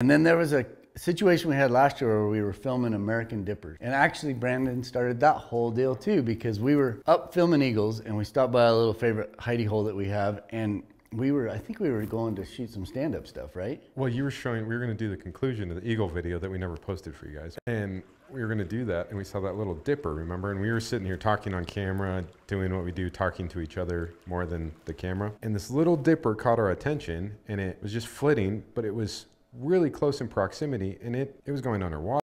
And then there was a situation we had last year where we were filming American Dippers. And actually, Brandon started that whole deal too because we were up filming Eagles and we stopped by a little favorite hidey hole that we have. And we were, I think we were going to shoot some stand up stuff, right? Well, you were showing, we were going to do the conclusion of the Eagle video that we never posted for you guys. And we were going to do that, and we saw that little dipper, remember? And we were sitting here talking on camera, doing what we do, talking to each other more than the camera. And this little dipper caught our attention, and it was just flitting, but it was really close in proximity, and it, it was going underwater.